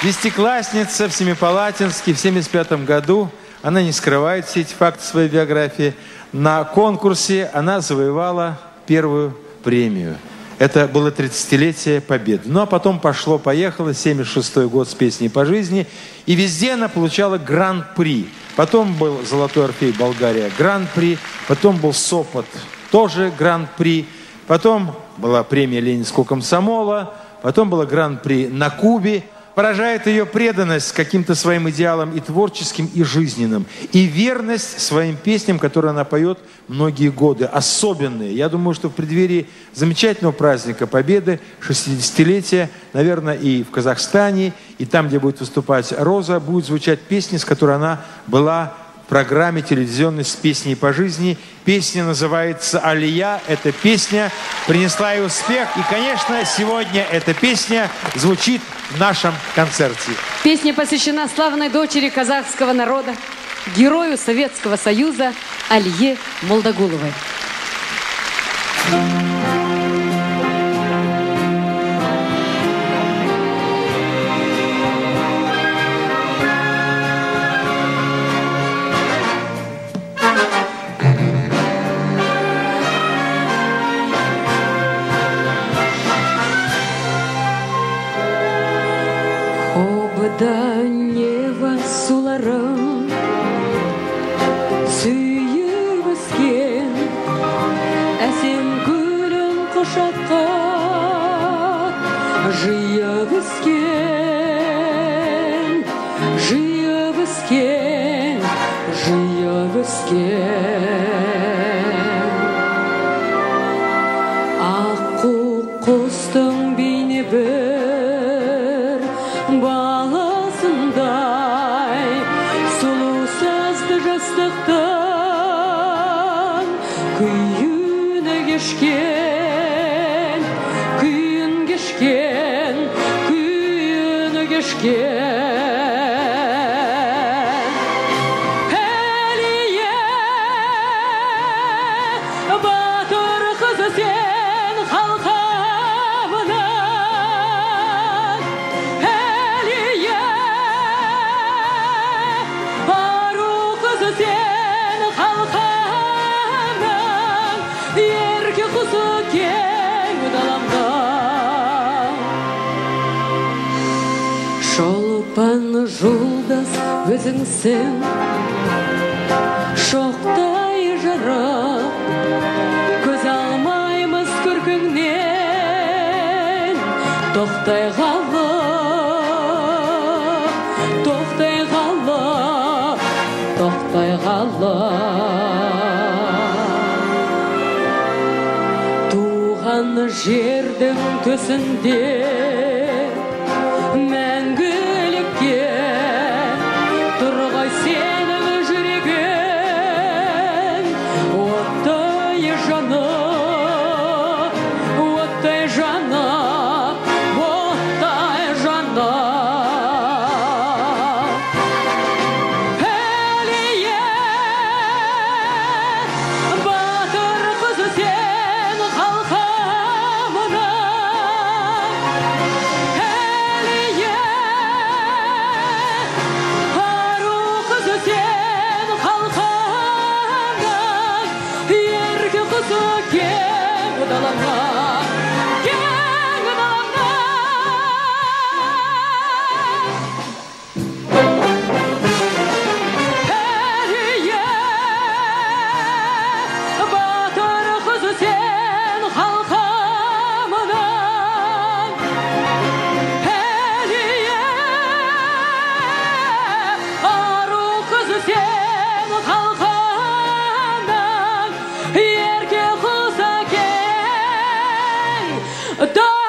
Десятиклассница в Семипалатинске в 75 году. Она не скрывает все эти факты своей биографии. На конкурсе она завоевала первую премию. Это было 30-летие Победы. Ну, а потом пошло-поехало, 76 год с песней по жизни. И везде она получала гран-при. Потом был «Золотой Орфей Болгария» гран-при. Потом был «Сопот» тоже гран-при. Потом была премия Ленинского комсомола. Потом была гран-при на Кубе поражает ее преданность каким-то своим идеалам и творческим, и жизненным. И верность своим песням, которые она поет многие годы, особенные. Я думаю, что в преддверии замечательного праздника Победы, 60-летия, наверное, и в Казахстане, и там, где будет выступать Роза, будет звучать песни, с которой она была программе телевизионной с песней по жизни. Песня называется «Алия». Эта песня принесла ей успех. И, конечно, сегодня эта песня звучит в нашем концерте. Песня посвящена славной дочери казахского народа, герою Советского Союза Алие Молдогуловой. Thank you. да нева суларым өскен әсем гүлін құшаққа. Жиып өскен жиып өскен жиып өскен. Аққу құстың жастықтың күйіне кешкен күйін кешкен күйіне кешкен әлие батыр қызы сен халқа өзіңсің шоқтай жарық көз алмаймыз көркіңнен. Тоқтай қалып тоқтай қалып тоқтай қалып. Туған жердің төсінде adore.